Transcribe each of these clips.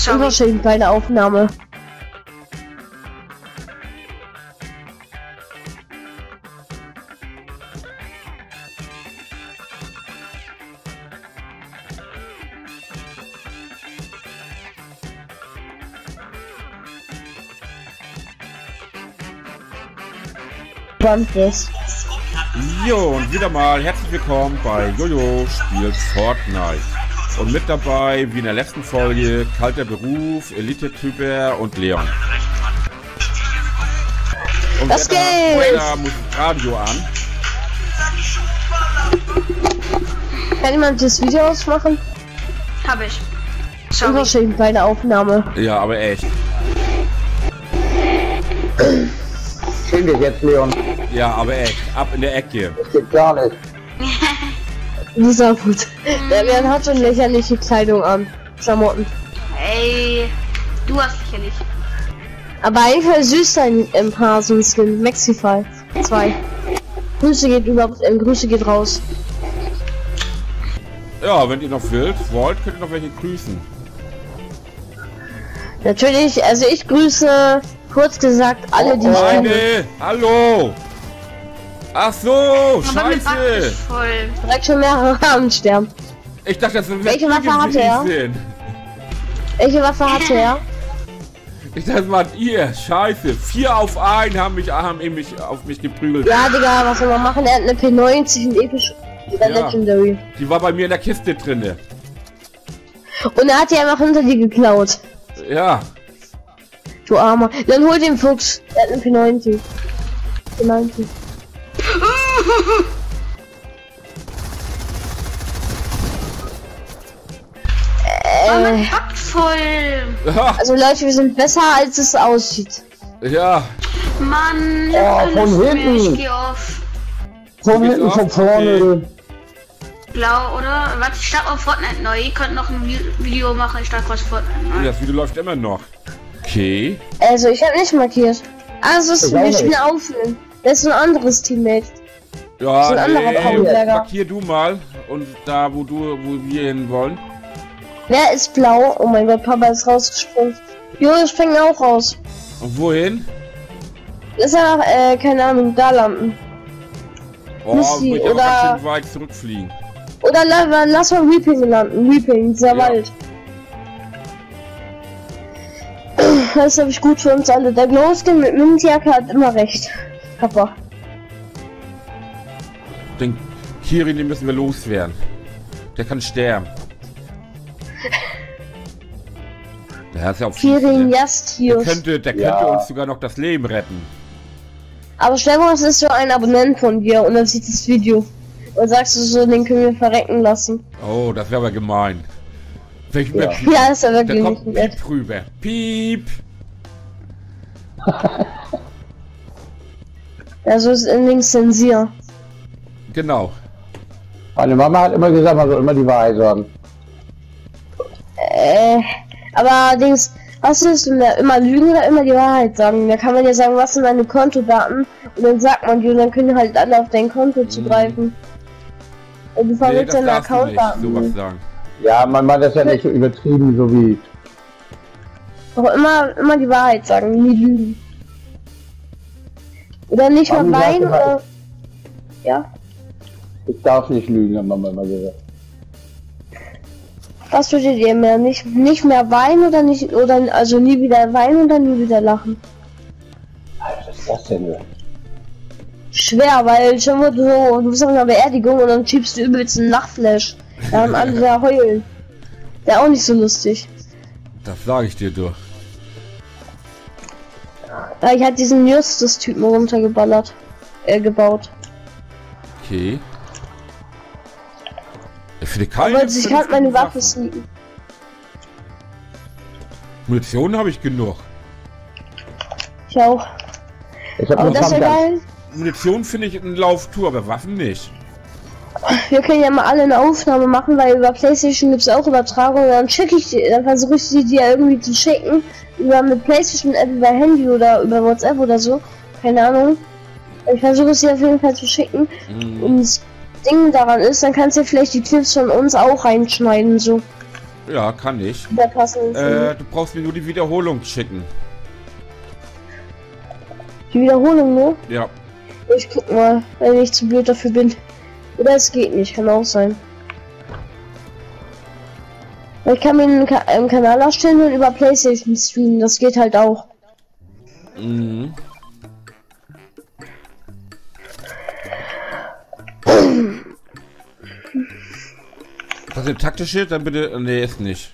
Sorry. Unverschämt bei der Aufnahme. Ist. Jo, und wieder mal herzlich willkommen bei Jojo spielt Fortnite. Und mit dabei, wie in der letzten Folge, kalter Beruf, Elite-Typer und Leon. Und Das geht! da muss Radio an. Kann jemand das Video ausmachen? Hab ich. Sorry. Unverschämt bei der Aufnahme. Ja, aber echt. Chill dich jetzt, Leon. Ja, aber echt. Ab in der Ecke. Das geht gar nicht. Das ist auch gut. Der Mann hat schon lächerliche Kleidung an. Klamotten. Ey, du hast sicherlich. Aber eigentlich süß sein im Hasenskin. Maxify 2. Grüße geht überhaupt, äh, Grüße geht raus. Ja, wenn ihr noch wollt, wollt, könnt ihr noch welche grüßen. Natürlich, also ich grüße, kurz gesagt, alle, die ich kenne. Meine! Hallo! Ach so, Aber scheiße! voll. Direkt schon mehrere am Sterben. Ich dachte, das wäre Welche Waffe hat er? Welche Waffe hatte er? Ich dachte, das wart ihr. Scheiße. Vier auf einen haben mich, haben mich auf mich geprügelt. Ja, Digga, was soll man machen? Er hat eine P90 und episch Ja. Legendary. Die war bei mir in der Kiste drinne. Und er hat die einfach hinter dir geklaut. Ja. Du Armer. Dann hol den Fuchs. Er hat eine P90. P90. Oh, mein Äh, voll. Ja. also Leute, wir sind besser als es aussieht. ja. Mann, Ja, alles von mehr. hinten. Ich geh auf Von hinten, auf? von vorne. blau, oder? Warte, ich starte auf Fortnite neu. Ihr könnt noch ein Vi- Video machen. Ich starte kurz Fortnite neu. Das Video läuft immer noch. Okay. Also ich habe nicht markiert. Also es ist wir spielen auffüllen. Das ist ein anderes Teammate. Ja, ein anderer nee, markier du mal. Und da, wo du, wo wir hin wollen. Wer ist blau? Oh mein Gott, Papa ist rausgesprungen. Jo, ich spring auch raus. Und wohin? Ist ja äh, keine Ahnung, da landen. Oh, Missy, ich oder- schön weit zurückfliegen. Oder la lass mal Weeping landen. Weeping, dieser Ja. Wald. Das ist, glaube ich, gut für uns alle. Der Glowskin mit Mintjacke hat immer recht. Papa. Den Kirin, den müssen wir loswerden. Der kann sterben. Der ist ja auf Kirin Der Jastius. könnte, der könnte Ja. uns sogar noch das Leben retten. Aber stell vor, es ist so ein Abonnent von dir und dann sieht das Video. Und sagst du so, den können wir verrecken lassen. Oh, das wäre aber gemein. Welch Ja. Piep, Ja, ist da wirklich kommt nicht. Piep rüber. Piep. Ja, so ist in links zensier. Genau. Meine Mama hat immer gesagt, man soll immer die Wahrheit sagen. Äh, aber Dings, was ist denn da? Immer lügen oder immer die Wahrheit sagen? Da kann man ja sagen, was sind deine Kontodaten? Und dann sagt man die und dann können halt alle auf dein Konto zugreifen. Und du Nee, verrätst das deine Accountdaten. sagen. Ja, man meint das ja nicht so übertrieben, so wie. Doch immer, immer die Wahrheit sagen, nie lügen. Oder nicht mal weinen immer- oder. Ja? Ich darf nicht lügen, hat Mama immer gesagt. Was würdet ihr mehr? Nicht, nicht mehr weinen oder nicht, oder also nie wieder weinen oder nie wieder lachen? Alter, was ist das denn? hier? Schwer, weil schon mal so, du bist auf einer Beerdigung und dann schiebst du übelst einen Lachflash. Da haben alle da heulen. Wäre auch nicht so lustig. Das sage ich dir doch. Ja, ich hatte diesen Justus-Typen runtergeballert. Äh, gebaut. Okay. Ich finde keine. Aber ich kann meine Waffe Waffen. sneaken. Munition habe ich genug. Ich auch. Ich hab Aber das wäre Pumpgun. geil. Munition finde ich in Lauftour, aber Waffen nicht. Wir können ja mal alle eine Aufnahme machen, weil über Playstation gibt es auch Übertragung. Dann schicke ich die, dann versuche ich die dir irgendwie zu schicken. Über mit Playstation App über Handy oder über WhatsApp oder so. Keine Ahnung. Ich versuche es dir auf jeden Fall zu schicken. Mhm. Und Ding daran ist, dann kannst du vielleicht die Clips von uns auch reinschneiden, so. Ja, kann ich. Der passende. Äh, du brauchst mir nur die Wiederholung schicken. Die Wiederholung nur? Ja. Ich guck mal, wenn ich zu blöd dafür bin. Oder es geht nicht, kann auch sein. Ich kann mir einen, Ka einen Kanal erstellen und über Playstation streamen, das geht halt auch. Mhm. Eine taktische, dann bitte. Nee, ist nicht.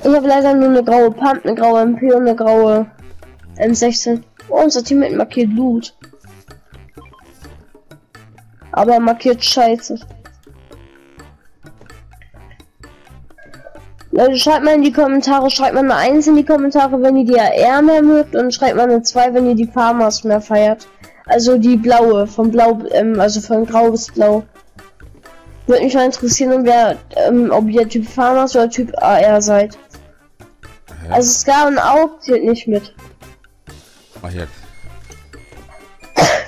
Ich habe leider nur eine graue Pump, eine graue MP und eine graue M16. Oh, unser Teammate markiert Loot. Aber er markiert Scheiße. Leute, schreibt mal in die Kommentare, schreibt mal eine 1 in die Kommentare, wenn ihr die AR mehr mögt und schreibt mal eine 2, wenn ihr die Farmers mehr feiert. Also die blaue, von blau, ähm, also von grau bis blau. Würde mich mal interessieren, wer, ähm, ob ihr Typ Farmers oder Typ AR seid. Also Scar und Aug zählt nicht mit. Ach jetzt.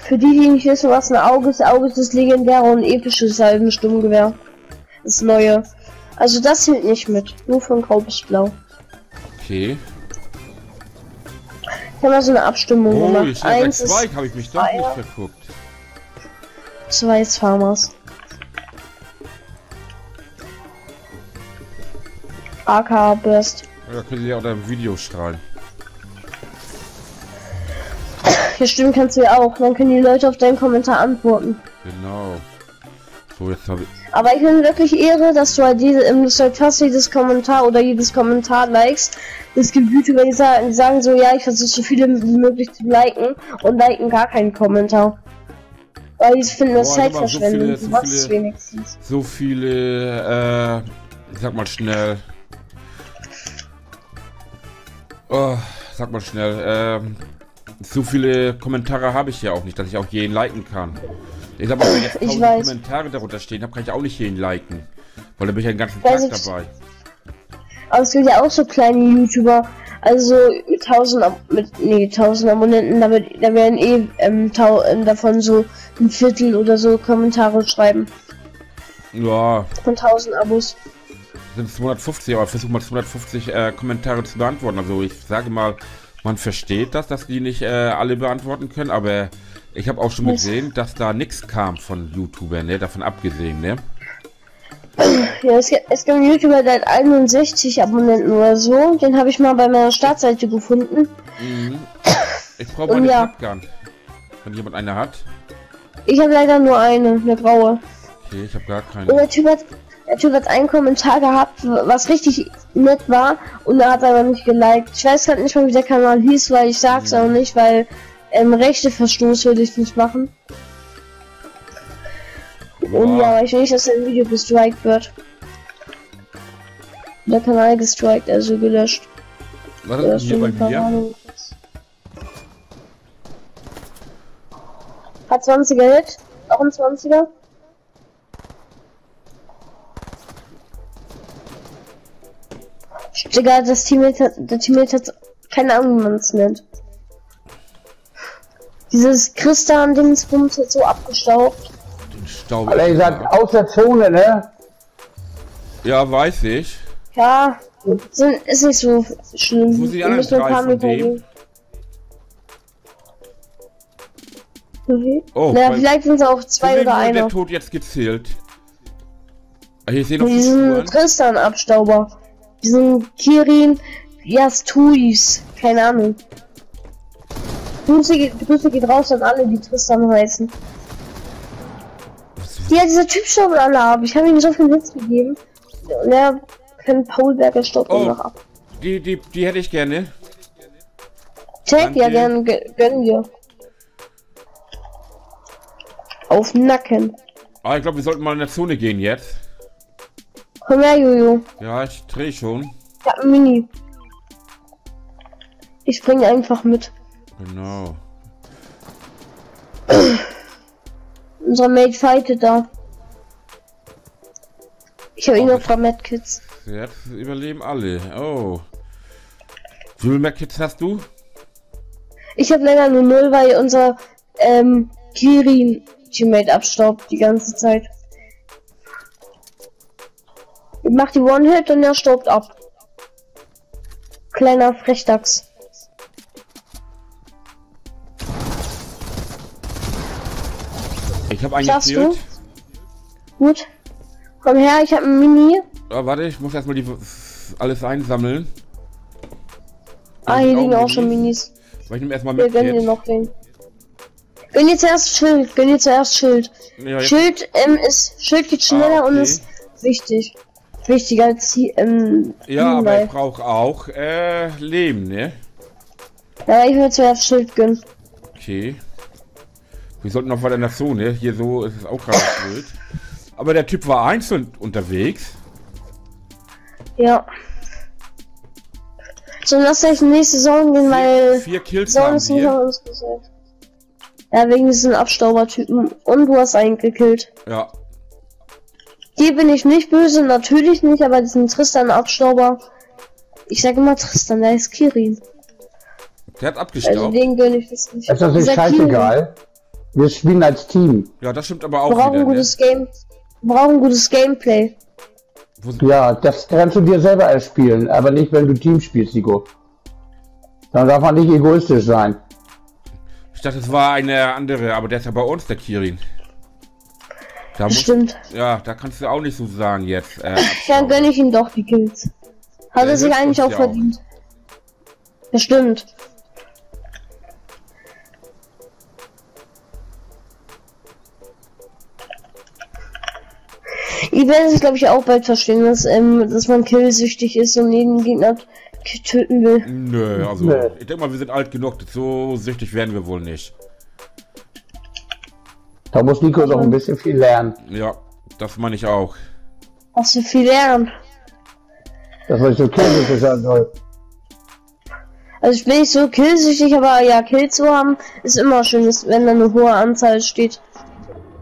Für die, die nicht wissen, was ein Auge ist, Auge ist das legendäre und epische Salbensturmgewehr. Das neue. Also das zählt nicht mit. Nur von grau bis blau. Okay. Ich habe mal so eine Abstimmung Oh, gemacht. ich Eins ist habe ich mich doch nicht verguckt. zwei ist Farmers. AK Burst. Ja, können Sie ja unter dem Video strahlen. Ja, stimmt, kannst du ja auch. Dann können die Leute auf deinen Kommentar antworten. Genau. So, jetzt habe ich. Aber ich bin wirklich Ehre, dass du halt diese, ähm, dass du halt fast jedes Kommentar oder jedes Kommentar likest. Es gibt YouTuber, die sagen, die sagen so, ja, ich versuche so viele wie möglich zu liken und liken gar keinen Kommentar. Weil die finden das mal, so Zeitverschwendung. viele- du so machst es viele- wenigstens. So viele, äh. Ich sag mal schnell. Oh, sag mal schnell, ähm. So viele Kommentare habe ich ja auch nicht, dass ich auch jeden liken kann. Ich mal, wenn jetzt Ich 1000 weiß. Kommentare darunter stehen habe, kann ich auch nicht jeden liken. Weil da bin ich ja den ganzen Weiß Tag ich- dabei. Aber es gibt ja auch so kleine YouTuber, also mit 1000, Ab mit, nee, 1000 Abonnenten, damit, da werden eh ähm, tau ähm, davon so ein Viertel oder so Kommentare schreiben. Ja, Von 1000 Abos. Sind 250, aber versuch mal 250 äh, Kommentare zu beantworten. Also ich sage mal, man versteht das, dass die nicht äh, alle beantworten können, aber ich habe auch schon Was? gesehen, dass da nichts kam von YouTubern, ne? Davon abgesehen, ne? Ja, es gibt, es gibt einen YouTuber, der hat 61 Abonnenten oder so. Den habe ich mal bei meiner Startseite gefunden. Mhm. Ich brauche Und mal eine ja. Shotgun. Wenn jemand eine hat. Ich habe leider nur eine, eine graue. Okay, ich habe gar Und keine. der Typ hat, der Typ hat einen Kommentar gehabt, was richtig nett war. Und er hat aber nicht geliked. Ich weiß gerade nicht mal, wie der Kanal hieß, weil ich sag's auch nicht, weil ähm, Rechteverstoß würde ich nicht machen. Und ja, Boah, ich will nicht, dass ein Video gestrikt wird. Der Kanal gestrikt, also gelöscht. ist denn hier bei mir? Ahnung. Hat 20er Hit? Auch ein 20er? Digga, das Teammate hat, der Teammate hat keine Ahnung, wie man es nennt. Dieses Christian-Dingsbums hat so abgestaubt. Den Staub. Alter, ihr seid aus der Zone, ne? Ja, weiß ich. Ja, sind, ist nicht so schlimm. Wo sind die anderen müssen nur ein drei paar von dem? gehen. Mhm. Oh, naja, vielleicht sind es auch zwei oder einer. der Tod jetzt gezählt? Ah, Hier sehen noch die Diesen Spuren. Tristan-Abstauber. Diesen Kirin Yastuis. Keine Ahnung. Grüße, Grüße geht raus an alle, die Tristan heißen. Ja, dieser Typ staubt alle ab. Ich habe ihm so viel Hits gegeben. Und er kann Paulberger staubt Oh. noch ab. Die, die, die hätte ich gerne. Tag, ja Danke. gern, gö- gönn dir. Auf Nacken. Ah, ich glaube, wir sollten mal in der Zone gehen jetzt. Komm her, Jojo. Ja, ich drehe schon. Ich hab ein Mini. Ich spring einfach mit. Genau. Unser Mate fightet da. Ich habe ihn Oh, noch paar Medkits. Jetzt überleben alle. Oh. Wie viele Medkits hast du? Ich habe leider nur null, weil unser ähm, Kirin Teammate abstaubt die ganze Zeit. Macht die One-Hit und er staubt ab. Kleiner Frechdachs. Ich habe einen Schaffst gekillt. Gut. Komm her, ich habe ein Mini. Oh, warte, ich muss erstmal die alles einsammeln. Ah, hier liegen auch schon Minis. Weil ich nehme erstmal Wir mit. gönnen dir noch den. Gönn dir zuerst Schild, gönn dir zuerst Schild. Ja, Schild ähm, ist Schild geht schneller Ah, und okay. ist wichtig. Wichtiger als die ähm, ja aber ich brauche auch äh, Leben, ne? Ja, ich will zuerst Schild gönnen. Okay. Wir sollten noch weiter nach Zone. Hier so ist es auch gerade wild. Aber der Typ war einzeln unterwegs. Ja. So, lass gleich nächste Saison gehen, weil Vier Kills Saison haben ist nicht uns gesagt. Ja, wegen diesen Abstaubertypen. Und du hast einen gekillt. Ja. Hier bin ich nicht böse, natürlich nicht, aber diesen Tristan Abstauber. Ich sage immer Tristan, der ist Kirin. Der hat Also abgestaubt. den gönn ich das nicht. Ist das nicht scheißegal? Wir spielen als Team. Ja, das stimmt aber auch Wir brauchen wieder, ein ne? gutes Game. Wir brauchen gutes Gameplay. Ja, das kannst du dir selber erspielen, aber nicht, wenn du Team spielst, Nico. Dann darf man nicht egoistisch sein. ich dachte, es war eine andere, aber der ist ja bei uns, der Kirin. Da muss, Bestimmt. ja, da kannst du auch nicht so sagen jetzt. Äh, Dann gönn ich ihm doch die Kills. Hat er sich eigentlich auch verdient. Bestimmt. Ich werde es glaube ich auch bald verstehen, dass, ähm, dass man killsüchtig ist und jeden Gegner töten will. Nö, also Nö. ich denke mal, wir sind alt genug, so süchtig werden wir wohl nicht. Da muss Nico noch ein bisschen viel lernen. Ja, das meine ich auch. Hast du viel lernen. Das was ich so käsig sein soll. Also ich bin nicht so killsüchtig, aber ja, Kills zu haben ist immer schön, dass- wenn da eine hohe Anzahl steht.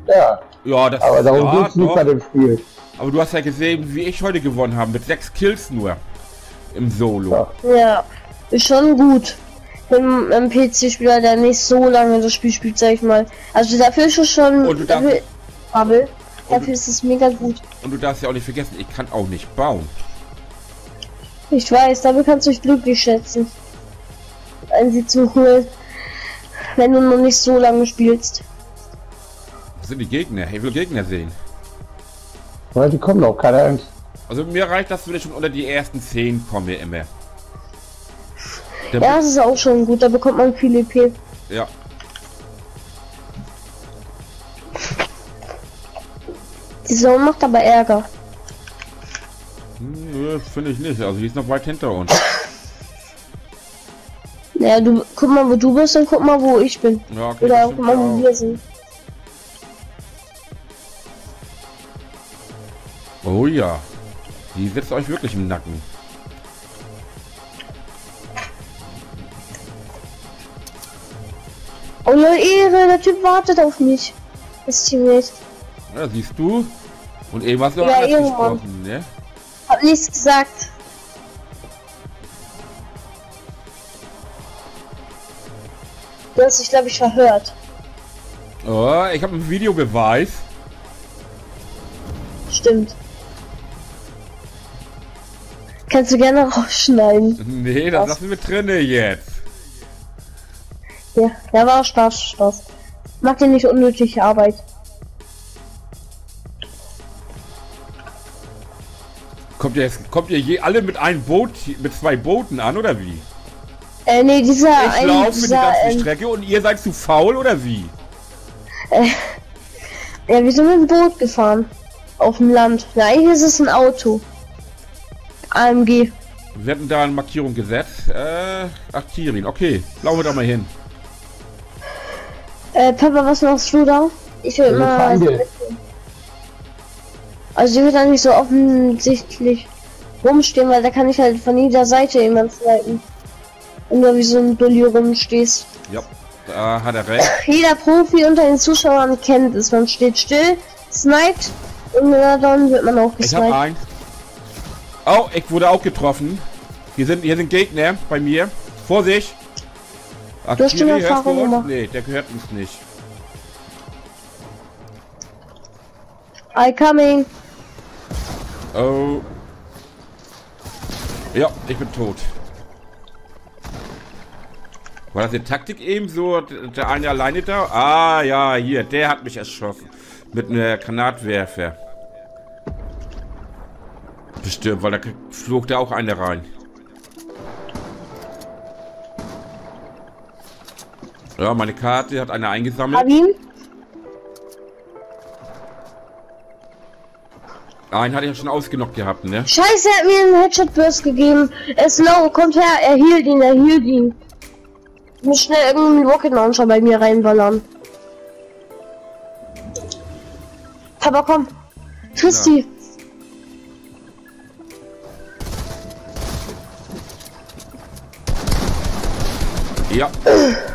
Ja, Ja, das aber darum ja, geht's nicht bei dem Spiel. Aber du hast ja gesehen, wie ich heute gewonnen habe, mit sechs Kills nur. Im Solo. Ja. Ja, ist schon gut. Für einen PC-Spieler, der nicht so lange das Spiel spielt, sag ich mal. Also dafür ist es schon. Und du darfst- dafür, Bubble, Und dafür ist es mega gut. Und du darfst ja auch nicht vergessen, ich kann auch nicht bauen. Ich weiß, dafür kannst du dich glücklich schätzen. Ein sie zu holen, wenn du noch nicht so lange spielst. Das sind die Gegner. Ich will Gegner sehen. Weil die kommen noch, keine Angst. Also mir reicht das, wenn ich schon unter die ersten zehn komme immer. Der Ja, das ist auch schon gut, da bekommt man viel EP. ja. Die Saison macht aber Ärger. Hm, finde ich nicht. Also die ist noch weit hinter uns. Ja, du guck mal, wo du bist und guck mal, wo ich bin. Ja, okay, Oder guck mal, wo auch. wir sind. Oh ja. Die sitzt euch wirklich im Nacken. Oh Ehre, der Typ wartet auf mich. Das Teammate. Ja, siehst du? Und eben hast du Ja, anders gesprochen, ne? Hab nichts gesagt. Du hast dich, glaube ich, verhört. Oh, ich habe einen Videobeweis. Stimmt. Kannst du gerne rausschneiden. Nee, das Was? lassen wir drinne jetzt. Ja, war Spaß, Spaß. Mach dir nicht unnötige Arbeit. Kommt ihr jetzt, kommt ihr je alle mit einem Boot, mit zwei Booten an, oder wie? Äh, nee, dieser, Ich laufe die ganze ähm, Strecke und ihr seid zu faul, oder wie? ja, wir sind mit dem Boot gefahren. Auf dem Land. Na, eigentlich ist es ein Auto. AMG. Wir hatten da eine Markierung gesetzt. Äh, ach, Kirin, okay. Laufen wir da mal hin. Äh, Pepper, was machst du da? Ich will immer. Feinde. Also ich will da nicht so offensichtlich rumstehen, weil da kann ich halt von jeder Seite jemand snipen. Und nur wie so ein Dulli rumstehst. Ja, da hat er recht. Jeder Profi unter den Zuschauern kennt es. Man steht still, sniped und dann wird man auch Ich hab gesniped. einen. Oh, ich wurde auch getroffen. Hier sind, hier sind Gegner bei mir. Vorsicht! Ach, Du hast schon Erfahrung gemacht. Nee, der gehört uns nicht. I coming. Oh, Ja, ich bin tot. War das eine Taktik eben so? Der eine alleine da? Ah, ja, hier, der hat mich erschossen. Mit einer Granatwerfer. Bestimmt, weil da flog da auch eine rein. Ja, meine Karte hat einer eingesammelt. Hab ihn? Einen hatte ich ja schon ausgenockt gehabt, ne? Scheiße, er hat mir einen Headshot Burst gegeben. Er ist low, kommt her, er hielt ihn, er hielt ihn. Ich muss schnell irgendeinen Rocket Launcher bei mir reinballern. Aber komm, Christi. Ja.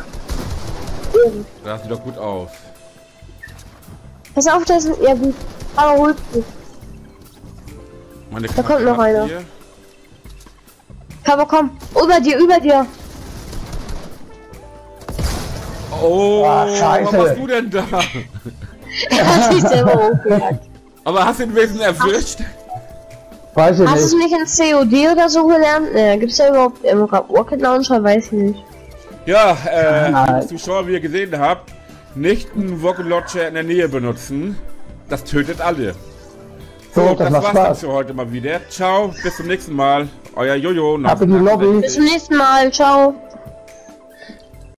Das sieht doch gut aus. Pass auf, da ist ein. Ja gut. Aber holt sich. Meine Da kommt noch einer. hier. Aber komm, über dir, über dir. Oh, Ah, Scheiße. was machst du denn da? Er hat sich selber hochgejagt. Aber hast du den Wesen erwischt? Weiß ich Hast du nicht. es nicht in COD oder so gelernt? Ne, gibt's da überhaupt im Rocket Launcher? Weiß ich nicht. Ja, äh, Zuschauer, wie ihr gesehen habt, nicht einen Launcher in der Nähe benutzen. Das tötet alle. So, So, das das war's dann für heute mal wieder. Ciao, bis zum nächsten Mal. Euer Jojo. nach- Ab in die Lobby. Bis zum nächsten Mal. Ciao.